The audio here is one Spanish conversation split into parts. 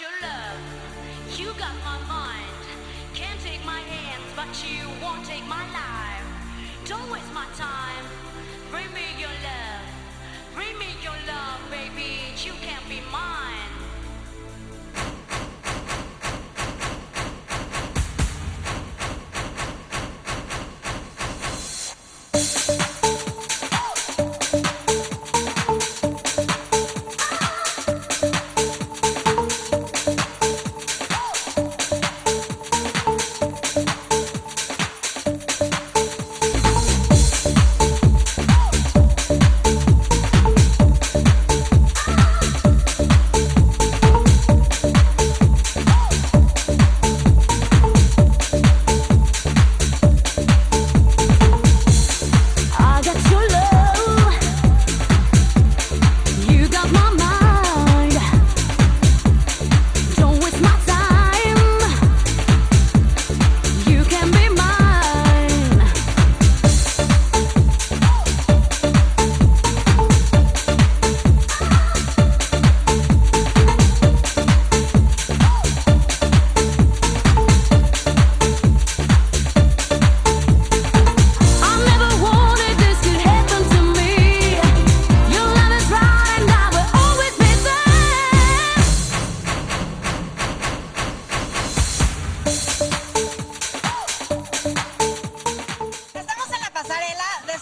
your love, you got my mind. Can't take my hands, but you won't take my life. Don't waste my time. Bring me your love.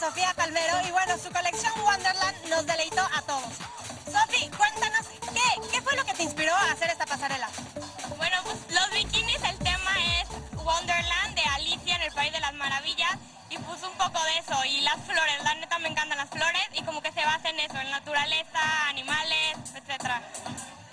Sofía Palmero y bueno, su colección Wonderland nos deleitó a todos. Sofi, cuéntanos, ¿qué, ¿qué fue lo que te inspiró a hacer esta pasarela? Bueno, pues los bikinis, el tema es Wonderland de Alicia en el País de las Maravillas y puso un poco de eso y las flores, la neta me encantan las flores y como que se basa en eso, en naturaleza, animales, etcétera.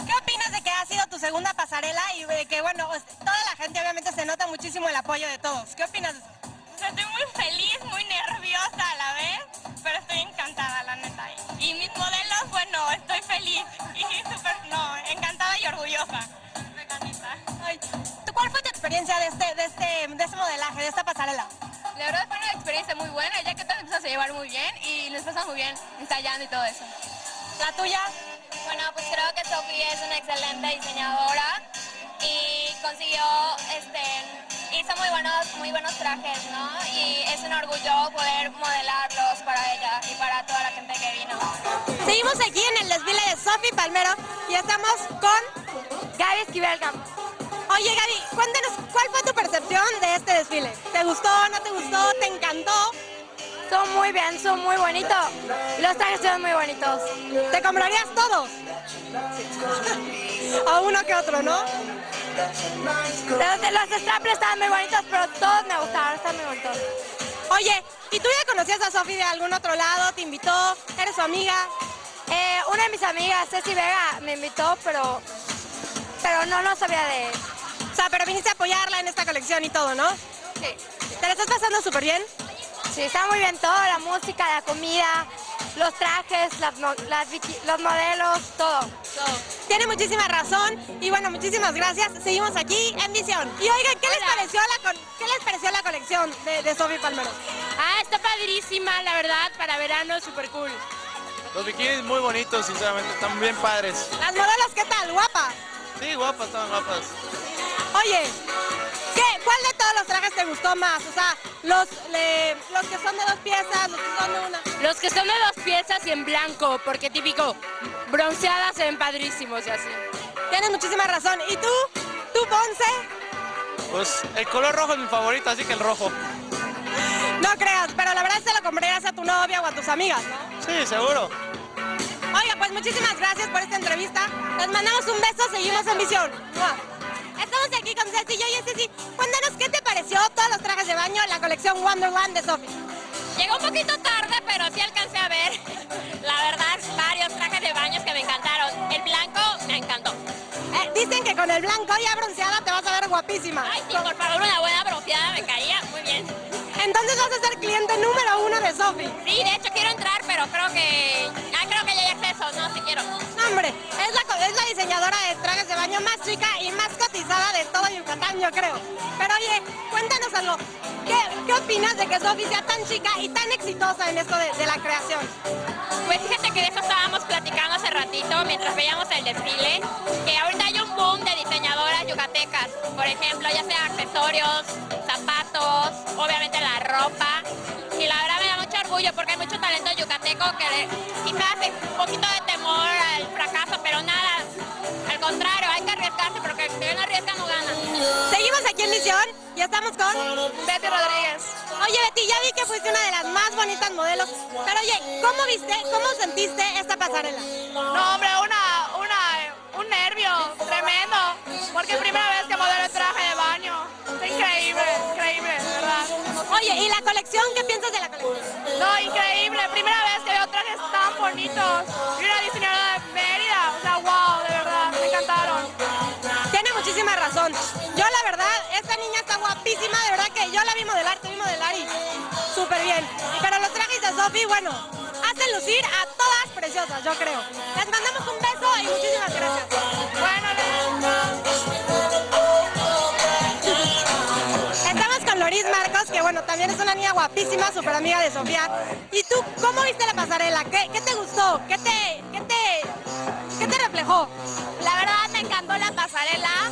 ¿Qué opinas de que ha sido tu segunda pasarela y de que bueno, pues, toda la gente obviamente se nota muchísimo el apoyo de todos? ¿Qué opinas de eso? Estoy muy feliz, muy nerviosa a la vez, pero estoy encantada, la neta. Y mis modelos, bueno, estoy feliz y súper, no, encantada y orgullosa. Ay, ¿tú ¿Cuál fue tu experiencia de este, de este, de este modelaje, de esta pasarela? La verdad fue una experiencia muy buena, ya que todos empezamos a llevar muy bien y nos pasamos muy bien ensayando y todo eso. ¿La tuya? Bueno, pues creo que Sofía es una excelente diseñadora y consiguió, este, hizo muy buenos, muy buenos trajes, ¿no? Y es un orgullo poder modelarlos para ella y para toda la gente que vino. Seguimos aquí en el desfile de Sofi Palmero y estamos con Gaby Esquivel Campos. Oye Gaby, cuéntanos, ¿cuál fue tu percepción de este desfile? ¿Te gustó, no te gustó, te encantó? Son muy bien, son muy bonitos. Los trajes son muy bonitos. ¿Te comprarías todos? A uno que otro, ¿no? Los, los estaban muy bonitos, pero todos me gustaron, están muy bonitos. Oye, ¿y tú ya conocías a Sofi de algún otro lado? ¿Te invitó? ¿Eres su amiga? Eh, una de mis amigas, Ceci Vega, me invitó, pero, pero no, no sabía de... O sea, pero viniste a apoyarla en esta colección y todo, ¿no? Sí. ¿Te la estás pasando súper bien? Sí, está muy bien todo, la música, la comida, los trajes, las, las los modelos, todo. Tiene muchísima razón y bueno, muchísimas gracias. Seguimos aquí en Visión. Y oigan, ¿qué les pareció la, con- ¿qué les pareció la colección de, de Sofi Palmero? Ah, está padrísima, la verdad, para verano, súper cool. Los bikinis muy bonitos, sinceramente, están bien padres. Las modelos, ¿qué tal? ¿Guapa? Sí, guapas, están guapas. Oye, ¿qué? ¿cuál de todos los trajes te gustó más? O sea, los, le- los que son de dos piezas, los que son de una. Los que son de dos piezas y en blanco, porque típico, bronceadas se ven padrísimos y así. Tienes muchísima razón. ¿Y tú? ¿Tú, Ponce? Pues el color rojo es mi favorito, así que el rojo. No creas, pero la verdad se lo comprarías a tu novia o a tus amigas, ¿no? Sí, seguro. Oiga, pues muchísimas gracias por esta entrevista. Les mandamos un beso, seguimos en visión. Estamos aquí con Ceci y oye Ceci, cuéntanos qué te pareció todos los trajes de baño, la colección Wonderland de Sophie. Llegó un poquito tarde, pero sí alcancé a ver, la verdad, varios trajes de baños que me encantaron. El blanco me encantó. Eh, dicen que con el blanco ya bronceada te vas a ver guapísima. Ay, sí, por favor, una buena bronceada me caía muy bien. Entonces vas a ser cliente número uno de Sophie. Sí, de hecho quiero entrar, pero creo que... es la, diseñadora de trajes de baño más chica y más cotizada de todo Yucatán, yo creo. Pero oye, cuéntanos algo. ¿Qué, opinas de que Sophie sea tan chica y tan exitosa en esto de, de la creación? Pues fíjate que de eso estábamos platicando hace ratito mientras veíamos el desfile, que ahorita hay un boom de ejemplo, ya sea accesorios, zapatos, obviamente la ropa. Y la verdad orgullo porque hay mucho talento yucateco que quizás hace un poquito de temor al fracaso, pero nada, al contrario, hay que arriesgarse porque si no arriesga no gana. Seguimos aquí en Misión y estamos con Betty Rodríguez. Oye, Betty, ya vi que fuiste una de las más bonitas modelos, pero oye, ¿cómo viste, cómo sentiste esta pasarela? No, hombre, una, una, un nervio tremendo, porque es primera vez que modelo en traje de baño. Increíble, increíble, de verdad. Oye, ¿y la colección? ¿Qué piensas de la colección? No, increíble, primera vez que veo trajes tan bonitos. Y una diseñadora de Mérida, o sea, wow, de verdad, me encantaron. Tiene muchísima razón. Yo la verdad, esta niña está guapísima, de verdad que yo la vi modelar, te vi modelar y súper bien. Pero los trajes de Sophie, bueno, hacen lucir a todas preciosas, yo creo. Les mandamos un beso y muchísimas gracias. Bueno, Estamos con Loris Que bueno, también es una niña guapísima, súper amiga de Sofía. ¿Y tú cómo viste la pasarela? ¿Qué, qué te gustó? ¿Qué te, qué te, qué te reflejó? La verdad me encantó la pasarela,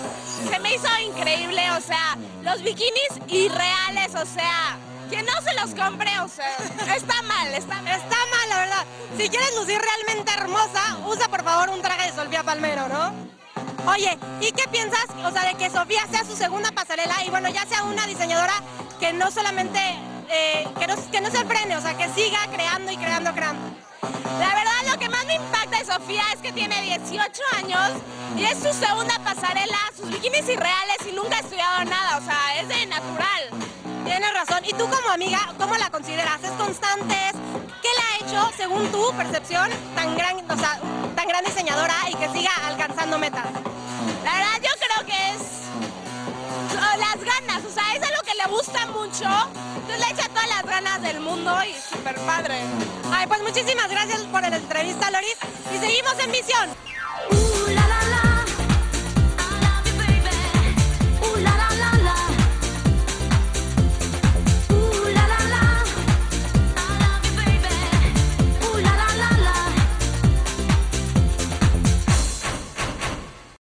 se me hizo increíble, o sea, los bikinis irreales, o sea, que no se los compre, o sea, está mal, está mal. Está mal, la verdad. Si quieres lucir realmente hermosa, usa por favor un traje de Sofía Palmero, ¿no? Oye, ¿y qué piensas, o sea, de que Sofía sea su segunda pasarela y bueno, ya sea una diseñadora que no solamente, eh, que, no, que no se frene, o sea, que siga creando y creando, creando? La verdad, lo que más me impacta de Sofía es que tiene 18 años y es su segunda pasarela, sus bikinis irreales y nunca ha estudiado nada, o sea, es de natural. Tienes razón. ¿Y tú como amiga, cómo la consideras? ¿Es constante? ¿Es- ¿Qué le ha hecho, según tu percepción, tan gran, o sea, tan gran diseñadora y que siga alcanzando metas? La verdad, yo creo que es gusta mucho, entonces le echa todas las ganas del mundo y súper padre. Ay, pues muchísimas gracias por la entrevista, Loris. Y seguimos en misión.